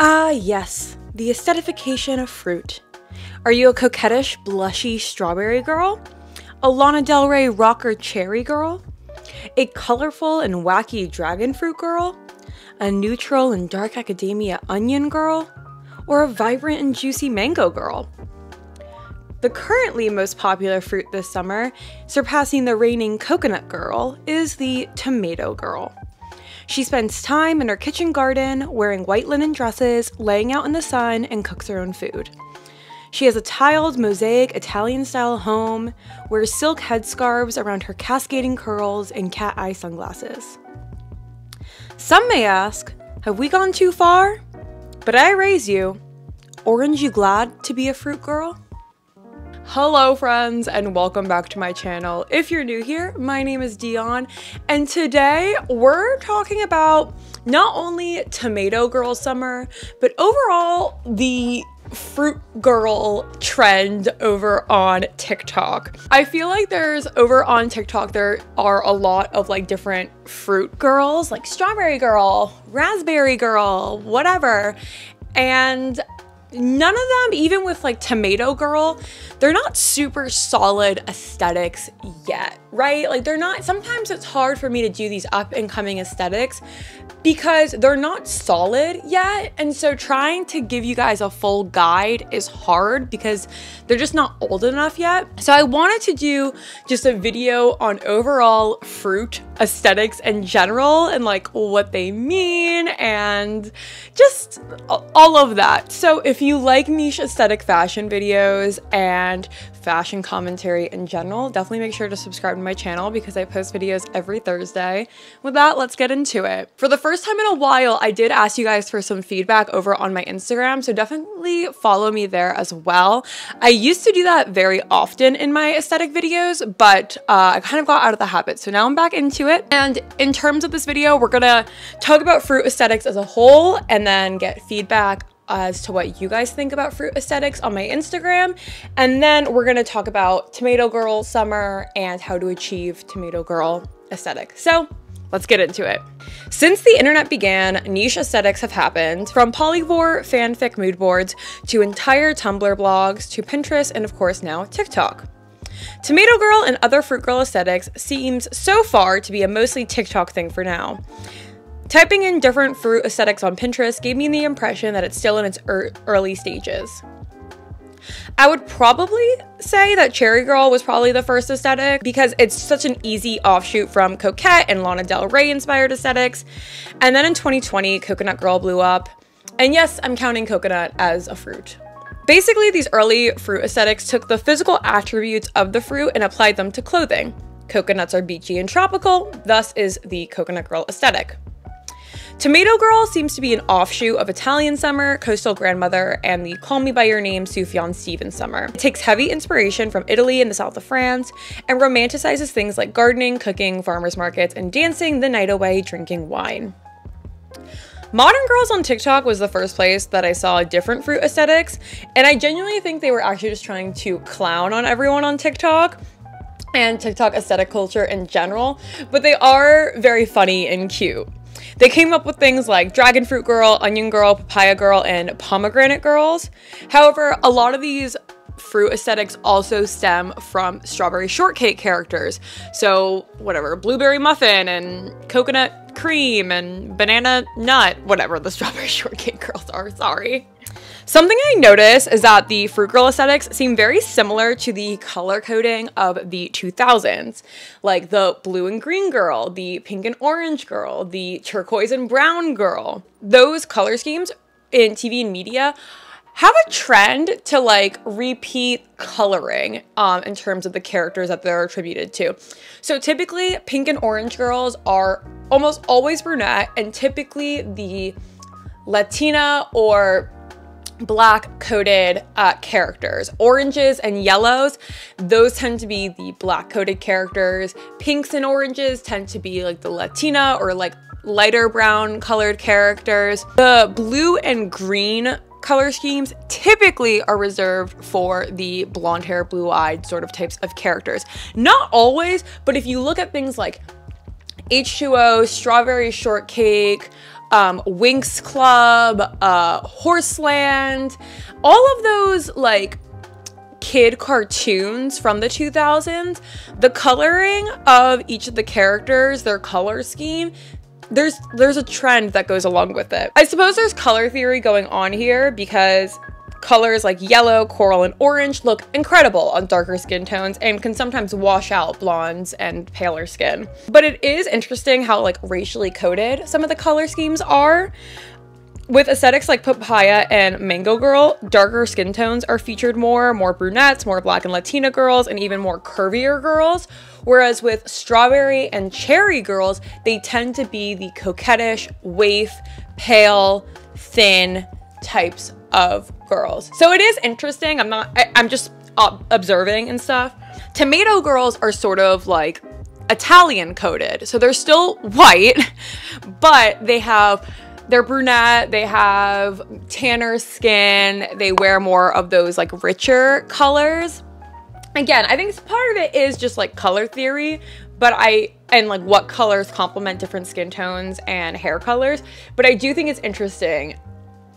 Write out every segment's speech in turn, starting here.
Ah, yes, the aesthetification of fruit. Are you a coquettish, blushy strawberry girl? A Lana Del Rey rocker cherry girl? A colorful and wacky dragon fruit girl? A neutral and dark academia onion girl? Or a vibrant and juicy mango girl? The currently most popular fruit this summer, surpassing the reigning coconut girl, is the tomato girl. She spends time in her kitchen garden, wearing white linen dresses, laying out in the sun, and cooks her own food. She has a tiled mosaic Italian style home, wears silk headscarves around her cascading curls, and cat eye sunglasses. Some may ask, have we gone too far? But I raise you. Orange you glad to be a fruit girl? Hello friends and welcome back to my channel. If you're new here, my name is Dion and today we're talking about not only Tomato Girl Summer, but overall the fruit girl trend over on TikTok. I feel like there's over on TikTok there are a lot of like different fruit girls like strawberry girl, raspberry girl, whatever. And none of them, even with like Tomato Girl, they're not super solid aesthetics yet, right? Like they're not, sometimes it's hard for me to do these up and coming aesthetics because they're not solid yet. And so trying to give you guys a full guide is hard because they're just not old enough yet. So I wanted to do just a video on overall fruit aesthetics in general and like what they mean and just all of that. So if you like niche aesthetic fashion videos and fashion commentary in general, definitely make sure to subscribe to my channel because I post videos every Thursday. With that, let's get into it. For the first time in a while, I did ask you guys for some feedback over on my Instagram, so definitely follow me there as well. I used to do that very often in my aesthetic videos, but uh, I kind of got out of the habit, so now I'm back into it. And in terms of this video, we're gonna talk about fruit aesthetics as a whole and then get feedback as to what you guys think about fruit aesthetics on my Instagram. And then we're gonna talk about Tomato Girl Summer and how to achieve Tomato Girl aesthetic. So let's get into it. Since the internet began, niche aesthetics have happened from polyvore fanfic mood boards to entire Tumblr blogs to Pinterest and of course now TikTok. Tomato Girl and other fruit girl aesthetics seems so far to be a mostly TikTok thing for now. Typing in different fruit aesthetics on Pinterest gave me the impression that it's still in its er early stages. I would probably say that Cherry Girl was probably the first aesthetic because it's such an easy offshoot from Coquette and Lana Del Rey inspired aesthetics. And then in 2020, Coconut Girl blew up. And yes, I'm counting coconut as a fruit. Basically, these early fruit aesthetics took the physical attributes of the fruit and applied them to clothing. Coconuts are beachy and tropical, thus is the Coconut Girl aesthetic. Tomato Girl seems to be an offshoot of Italian Summer, Coastal Grandmother, and the Call Me By Your Name Sufjan Stevens Summer. It takes heavy inspiration from Italy and the south of France and romanticizes things like gardening, cooking, farmers markets, and dancing the night away drinking wine. Modern Girls on TikTok was the first place that I saw different fruit aesthetics, and I genuinely think they were actually just trying to clown on everyone on TikTok and TikTok aesthetic culture in general, but they are very funny and cute. They came up with things like Dragon Fruit Girl, Onion Girl, Papaya Girl, and Pomegranate Girls. However, a lot of these fruit aesthetics also stem from strawberry shortcake characters. So, whatever, blueberry muffin and coconut cream and banana nut, whatever the strawberry shortcake girls are, sorry. Something I notice is that the Fruit Girl aesthetics seem very similar to the color coding of the 2000s, like the blue and green girl, the pink and orange girl, the turquoise and brown girl. Those color schemes in TV and media have a trend to like repeat coloring um, in terms of the characters that they're attributed to. So typically pink and orange girls are almost always brunette and typically the Latina or black coded uh, characters. Oranges and yellows, those tend to be the black coded characters. Pinks and oranges tend to be like the Latina or like lighter brown colored characters. The blue and green color schemes typically are reserved for the blonde hair, blue eyed sort of types of characters. Not always, but if you look at things like H2O, strawberry shortcake, um, Winx Club, uh, Horseland, all of those like kid cartoons from the 2000s, the coloring of each of the characters, their color scheme, there's there's a trend that goes along with it. I suppose there's color theory going on here because colors like yellow, coral, and orange look incredible on darker skin tones and can sometimes wash out blondes and paler skin. But it is interesting how like racially coded some of the color schemes are. With aesthetics like Papaya and Mango Girl, darker skin tones are featured more, more brunettes, more black and Latina girls, and even more curvier girls. Whereas with Strawberry and Cherry girls, they tend to be the coquettish, waif, pale, thin types of girls. So it is interesting. I'm not, I, am just observing and stuff. Tomato girls are sort of like Italian coded. So they're still white, but they have they're brunette, they have tanner skin, they wear more of those like richer colors. Again, I think part of it is just like color theory, but I and like what colors complement different skin tones and hair colors, but I do think it's interesting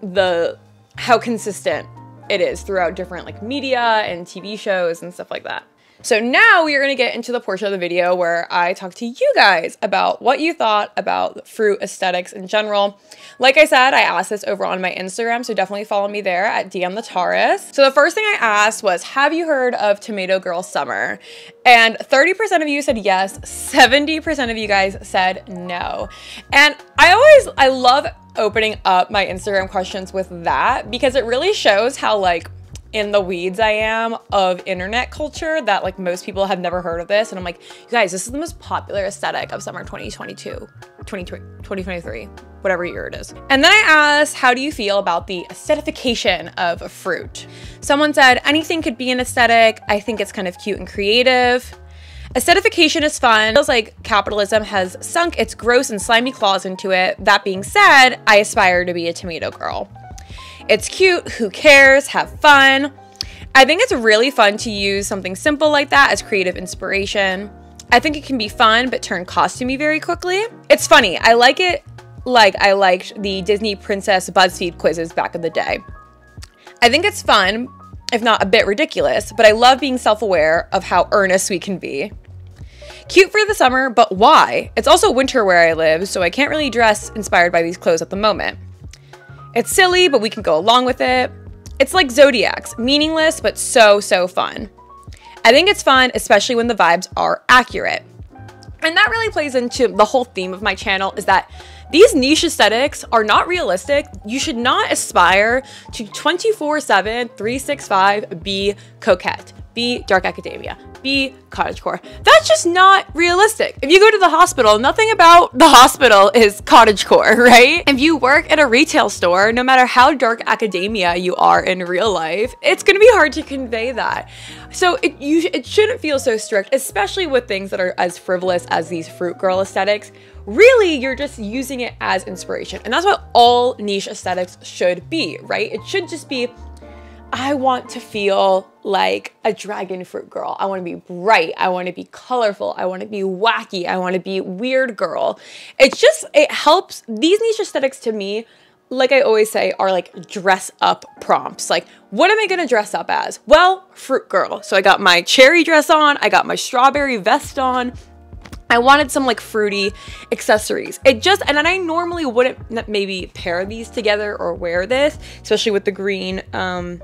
the how consistent it is throughout different like media and TV shows and stuff like that. So now we are going to get into the portion of the video where I talk to you guys about what you thought about fruit aesthetics in general. Like I said, I asked this over on my Instagram, so definitely follow me there at Dion the Taurus. So the first thing I asked was, have you heard of Tomato Girl Summer? And 30% of you said yes, 70% of you guys said no. And I always, I love opening up my Instagram questions with that because it really shows how like in the weeds I am of internet culture that like most people have never heard of this. And I'm like, you guys, this is the most popular aesthetic of summer 2022, 2023, whatever year it is. And then I asked, how do you feel about the aesthetification of a fruit? Someone said, anything could be an aesthetic. I think it's kind of cute and creative. Aesthetification is fun. It feels like capitalism has sunk its gross and slimy claws into it. That being said, I aspire to be a tomato girl. It's cute, who cares, have fun. I think it's really fun to use something simple like that as creative inspiration. I think it can be fun, but turn costumey very quickly. It's funny, I like it like I liked the Disney Princess BuzzFeed quizzes back in the day. I think it's fun, if not a bit ridiculous, but I love being self aware of how earnest we can be. Cute for the summer, but why? It's also winter where I live, so I can't really dress inspired by these clothes at the moment. It's silly, but we can go along with it. It's like Zodiacs, meaningless, but so, so fun. I think it's fun, especially when the vibes are accurate. And that really plays into the whole theme of my channel is that these niche aesthetics are not realistic. You should not aspire to 24 7, 365 be coquette, be dark academia, be cottagecore. That's just not realistic. If you go to the hospital, nothing about the hospital is cottagecore, right? If you work at a retail store, no matter how dark academia you are in real life, it's gonna be hard to convey that. So it you it shouldn't feel so strict, especially with things that are as frivolous as these fruit girl aesthetics. Really, you're just using it as inspiration. And that's what all niche aesthetics should be, right? It should just be I want to feel like a dragon fruit girl. I want to be bright. I want to be colorful. I want to be wacky. I want to be weird girl. It's just, it helps. These niche aesthetics to me, like I always say, are like dress up prompts. Like, what am I going to dress up as? Well, fruit girl. So I got my cherry dress on. I got my strawberry vest on. I wanted some like fruity accessories. It just, and then I normally wouldn't maybe pair these together or wear this, especially with the green um,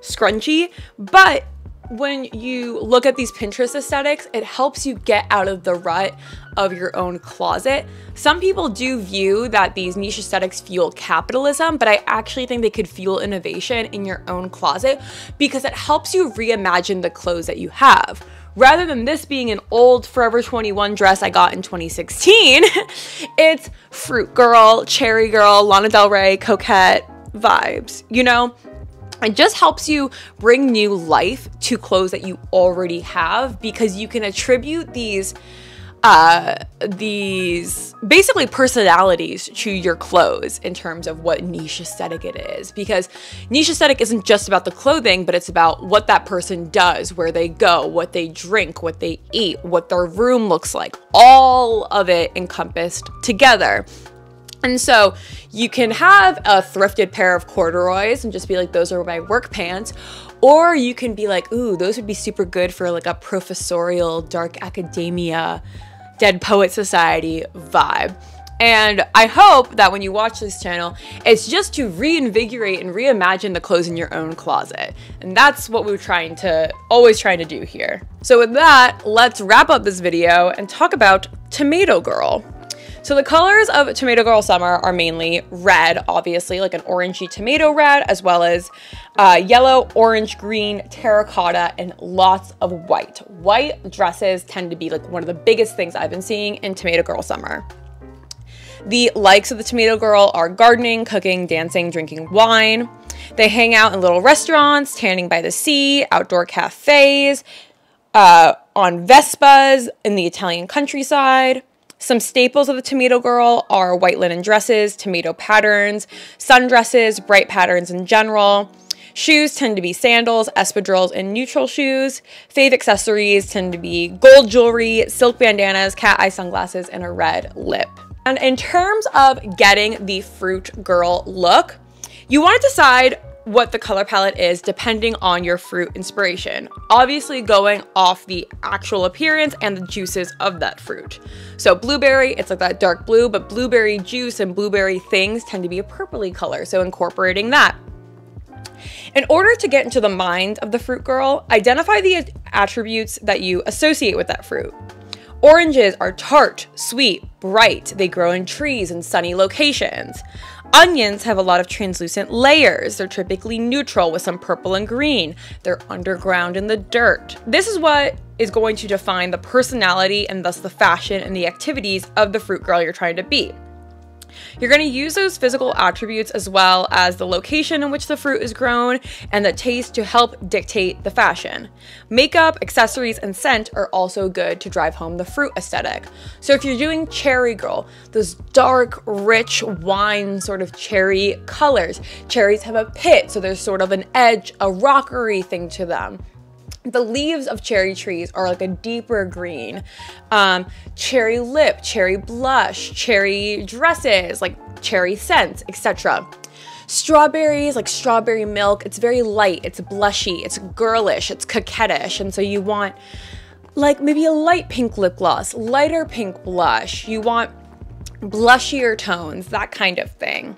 scrunchie. But when you look at these Pinterest aesthetics, it helps you get out of the rut of your own closet. Some people do view that these niche aesthetics fuel capitalism, but I actually think they could fuel innovation in your own closet because it helps you reimagine the clothes that you have rather than this being an old Forever 21 dress I got in 2016, it's Fruit Girl, Cherry Girl, Lana Del Rey, Coquette vibes, you know? It just helps you bring new life to clothes that you already have because you can attribute these uh, these basically personalities to your clothes in terms of what niche aesthetic it is. Because niche aesthetic isn't just about the clothing, but it's about what that person does, where they go, what they drink, what they eat, what their room looks like, all of it encompassed together. And so you can have a thrifted pair of corduroys and just be like, those are my work pants. Or you can be like, ooh, those would be super good for like a professorial, dark academia, Dead Poet Society vibe. And I hope that when you watch this channel, it's just to reinvigorate and reimagine the clothes in your own closet. And that's what we're trying to, always trying to do here. So with that, let's wrap up this video and talk about Tomato Girl. So the colors of Tomato Girl Summer are mainly red, obviously, like an orangey tomato red, as well as uh, yellow, orange, green, terracotta, and lots of white. White dresses tend to be like one of the biggest things I've been seeing in Tomato Girl Summer. The likes of the Tomato Girl are gardening, cooking, dancing, drinking wine. They hang out in little restaurants, tanning by the sea, outdoor cafes, uh, on Vespas in the Italian countryside. Some staples of the Tomato Girl are white linen dresses, tomato patterns, sundresses, bright patterns in general. Shoes tend to be sandals, espadrilles, and neutral shoes. Fave accessories tend to be gold jewelry, silk bandanas, cat eye sunglasses, and a red lip. And in terms of getting the fruit girl look, you want to decide what the color palette is depending on your fruit inspiration. Obviously going off the actual appearance and the juices of that fruit. So blueberry, it's like that dark blue, but blueberry juice and blueberry things tend to be a purpley color, so incorporating that. In order to get into the mind of the fruit girl, identify the attributes that you associate with that fruit. Oranges are tart, sweet, bright. They grow in trees and sunny locations. Onions have a lot of translucent layers. They're typically neutral with some purple and green. They're underground in the dirt. This is what is going to define the personality and thus the fashion and the activities of the fruit girl you're trying to be. You're going to use those physical attributes as well as the location in which the fruit is grown and the taste to help dictate the fashion. Makeup, accessories, and scent are also good to drive home the fruit aesthetic. So if you're doing Cherry Girl, those dark, rich wine sort of cherry colors, cherries have a pit, so there's sort of an edge, a rockery thing to them the leaves of cherry trees are like a deeper green. Um, cherry lip, cherry blush, cherry dresses, like cherry scents, etc. Strawberries, like strawberry milk, it's very light, it's blushy, it's girlish, it's coquettish. And so you want like maybe a light pink lip gloss, lighter pink blush. You want blushier tones, that kind of thing.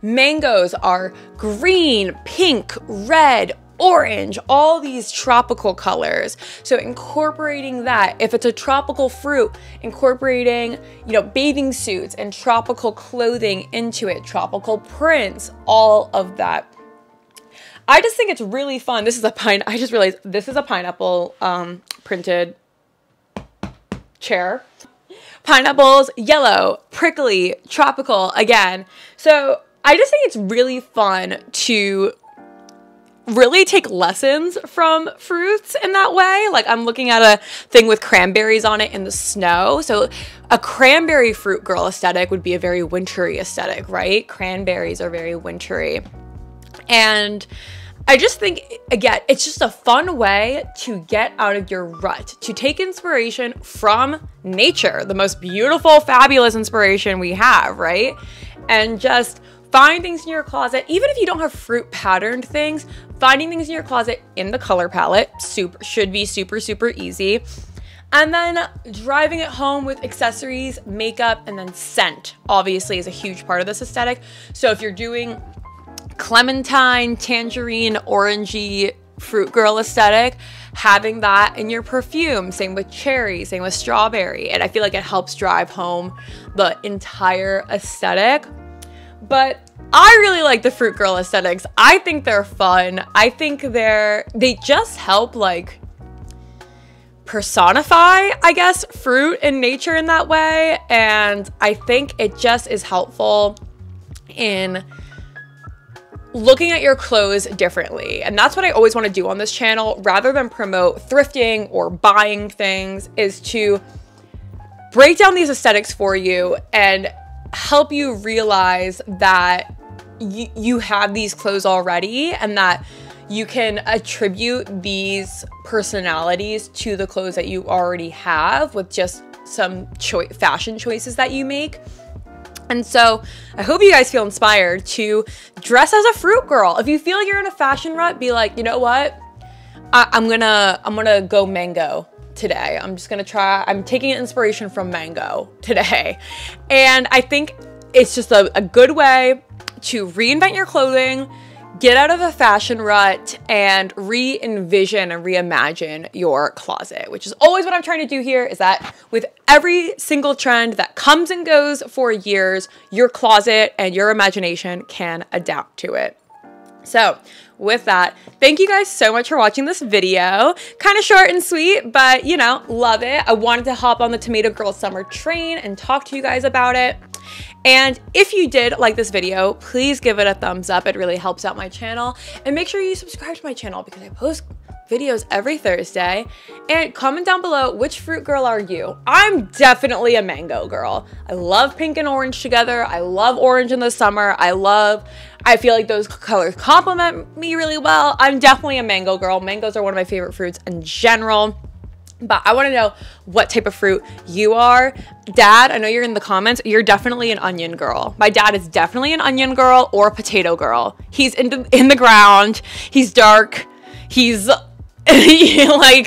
Mangoes are green, pink, red, orange, all these tropical colors. So incorporating that, if it's a tropical fruit, incorporating, you know, bathing suits and tropical clothing into it, tropical prints, all of that. I just think it's really fun. This is a pine, I just realized this is a pineapple um, printed chair. Pineapples, yellow, prickly, tropical, again. So I just think it's really fun to really take lessons from fruits in that way. Like I'm looking at a thing with cranberries on it in the snow. So a cranberry fruit girl aesthetic would be a very wintry aesthetic, right? Cranberries are very wintry. And I just think, again, it's just a fun way to get out of your rut, to take inspiration from nature, the most beautiful, fabulous inspiration we have, right? And just Find things in your closet, even if you don't have fruit patterned things, finding things in your closet in the color palette super should be super, super easy. And then driving it home with accessories, makeup, and then scent obviously is a huge part of this aesthetic. So if you're doing clementine, tangerine, orangey, fruit girl aesthetic, having that in your perfume. Same with cherry, same with strawberry. And I feel like it helps drive home the entire aesthetic. But I really like the fruit girl aesthetics. I think they're fun. I think they're they just help like personify, I guess, fruit and nature in that way. And I think it just is helpful in looking at your clothes differently. And that's what I always want to do on this channel rather than promote thrifting or buying things is to break down these aesthetics for you and help you realize that you, you have these clothes already and that you can attribute these personalities to the clothes that you already have with just some choi fashion choices that you make. And so I hope you guys feel inspired to dress as a fruit girl. If you feel you're in a fashion rut, be like, you know what? I, am gonna I'm gonna go mango today. I'm just gonna try. I'm taking inspiration from mango today, and I think it's just a, a good way to reinvent your clothing get out of a fashion rut and re-envision and reimagine your closet which is always what i'm trying to do here is that with every single trend that comes and goes for years your closet and your imagination can adapt to it so with that, thank you guys so much for watching this video. Kind of short and sweet, but you know, love it. I wanted to hop on the Tomato Girl Summer train and talk to you guys about it. And if you did like this video, please give it a thumbs up. It really helps out my channel. And make sure you subscribe to my channel because I post videos every Thursday. And comment down below, which fruit girl are you? I'm definitely a mango girl. I love pink and orange together. I love orange in the summer. I love, I feel like those colors complement me really well. I'm definitely a mango girl. Mangoes are one of my favorite fruits in general. But I want to know what type of fruit you are. Dad, I know you're in the comments. You're definitely an onion girl. My dad is definitely an onion girl or a potato girl. He's in the, in the ground. He's dark. He's like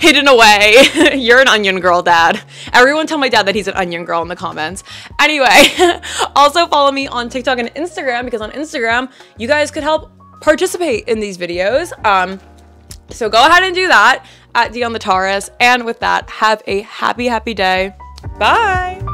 hidden away. You're an onion girl, dad. Everyone tell my dad that he's an onion girl in the comments. Anyway, also follow me on TikTok and Instagram because on Instagram, you guys could help participate in these videos. Um, so go ahead and do that at Dion the Taurus. And with that, have a happy, happy day. Bye.